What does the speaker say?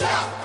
Shout!